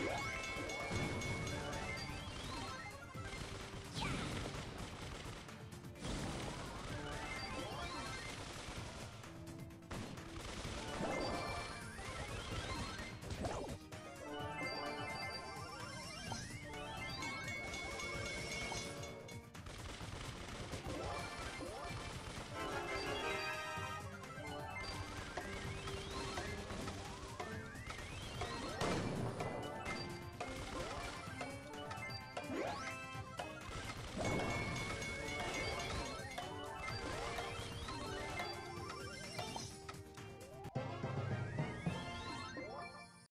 Yeah.